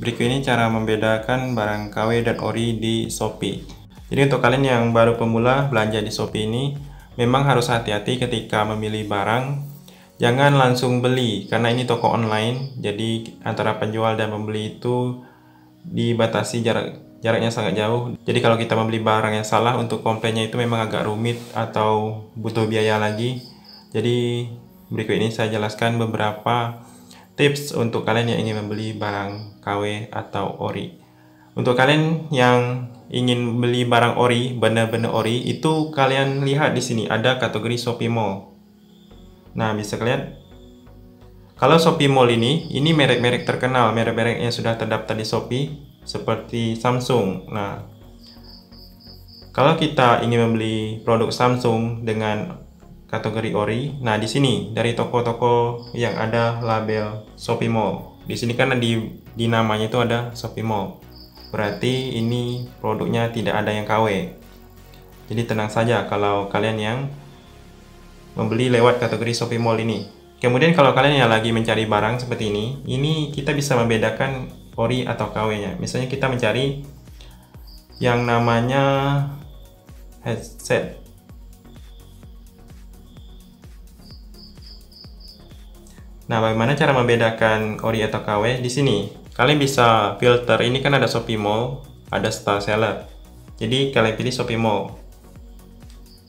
Berikut ini cara membedakan barang KW dan ori di Shopee. Jadi untuk kalian yang baru pemula belanja di Shopee ini, memang harus hati-hati ketika memilih barang. Jangan langsung beli, karena ini toko online, jadi antara penjual dan pembeli itu dibatasi jarak jaraknya sangat jauh. Jadi kalau kita membeli barang yang salah untuk komplainnya itu memang agak rumit atau butuh biaya lagi. Jadi berikut ini saya jelaskan beberapa tips untuk kalian yang ingin membeli barang KW atau ori. Untuk kalian yang ingin beli barang ori, benar-benar ori, itu kalian lihat di sini ada kategori Shopee Mall. Nah, bisa kalian kalau Shopee Mall ini, ini merek-merek terkenal, merek-merek yang sudah terdaftar di Shopee seperti Samsung. Nah, kalau kita ingin membeli produk Samsung dengan kategori ori. Nah, di sini dari toko-toko yang ada label Shopee Mall. Di sini kan di di namanya itu ada Shopee Mall. Berarti ini produknya tidak ada yang KW. Jadi tenang saja kalau kalian yang membeli lewat kategori Shopee Mall ini. Kemudian kalau kalian yang lagi mencari barang seperti ini, ini kita bisa membedakan ori atau KW-nya. Misalnya kita mencari yang namanya headset Nah, bagaimana cara membedakan ori atau KW? Di sini, kalian bisa filter. Ini kan ada Shopee Mall, ada Star Seller. Jadi, kalian pilih Shopee Mall.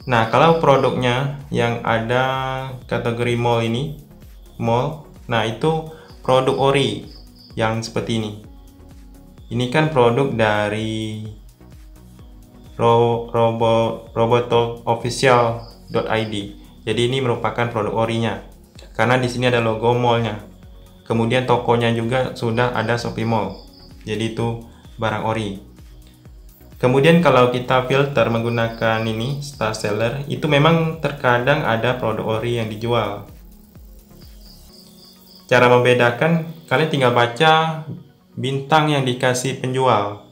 Nah, kalau produknya yang ada kategori mall ini, mall, nah itu produk ori yang seperti ini. Ini kan produk dari ro. Jadi ini merupakan produk orinya karena di sini ada logo mallnya. Kemudian tokonya juga sudah ada Shopee Mall. Jadi itu barang ori. Kemudian kalau kita filter menggunakan ini star seller, itu memang terkadang ada produk ori yang dijual. Cara membedakan, kalian tinggal baca bintang yang dikasih penjual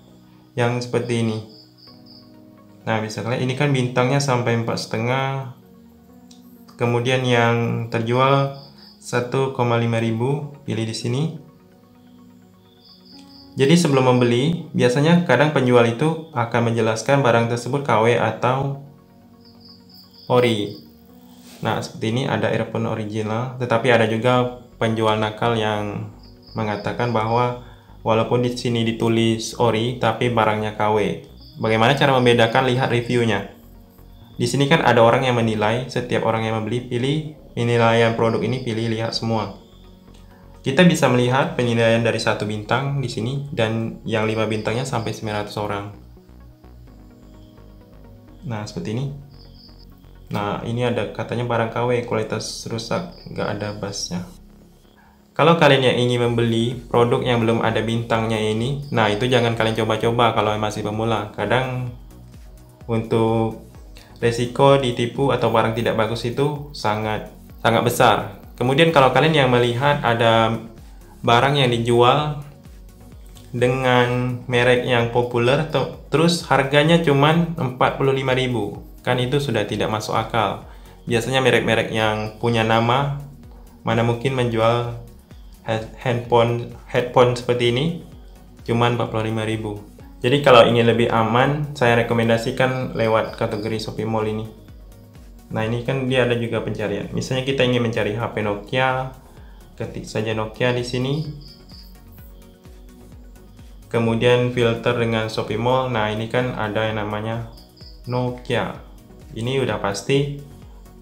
yang seperti ini. Nah, bisa kalian ini kan bintangnya sampai empat setengah Kemudian yang terjual 1,5 ribu, pilih di sini. Jadi sebelum membeli, biasanya kadang penjual itu akan menjelaskan barang tersebut KW atau ori. Nah, seperti ini ada earphone original, tetapi ada juga penjual nakal yang mengatakan bahwa walaupun di sini ditulis ori, tapi barangnya KW. Bagaimana cara membedakan? Lihat reviewnya. Di sini kan ada orang yang menilai, setiap orang yang membeli pilih penilaian produk ini pilih lihat semua. Kita bisa melihat penilaian dari satu bintang di sini dan yang lima bintangnya sampai 900 orang. Nah, seperti ini. Nah, ini ada katanya barang KW kualitas rusak, nggak ada basnya. Kalau kalian yang ingin membeli produk yang belum ada bintangnya ini, nah itu jangan kalian coba-coba kalau masih pemula. Kadang untuk resiko ditipu atau barang tidak bagus itu sangat sangat besar. Kemudian kalau kalian yang melihat ada barang yang dijual dengan merek yang populer terus harganya cuman 45.000 kan itu sudah tidak masuk akal biasanya merek-merek yang punya nama mana mungkin menjual handphone headphone seperti ini cuman 45.000 jadi kalau ingin lebih aman, saya rekomendasikan lewat kategori Shopee Mall ini. Nah ini kan dia ada juga pencarian. Misalnya kita ingin mencari HP Nokia, ketik saja Nokia di sini. Kemudian filter dengan Shopee Mall. Nah ini kan ada yang namanya Nokia. Ini udah pasti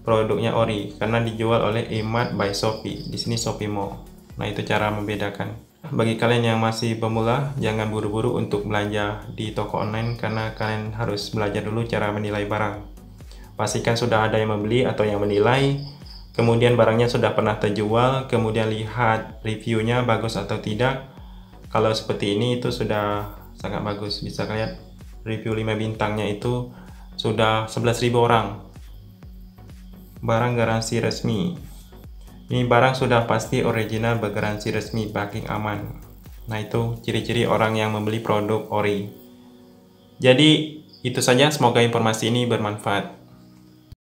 produknya ori karena dijual oleh Emart by Shopee. Di sini Shopee Mall. Nah itu cara membedakan. Bagi kalian yang masih pemula, jangan buru-buru untuk belanja di toko online karena kalian harus belajar dulu cara menilai barang. Pastikan sudah ada yang membeli atau yang menilai, kemudian barangnya sudah pernah terjual, kemudian lihat reviewnya bagus atau tidak. Kalau seperti ini itu sudah sangat bagus. Bisa kalian review 5 bintangnya itu sudah 11.000 orang. Barang garansi resmi. Ini barang sudah pasti original bergaransi resmi packing aman. Nah itu ciri-ciri orang yang membeli produk ori. Jadi itu saja semoga informasi ini bermanfaat.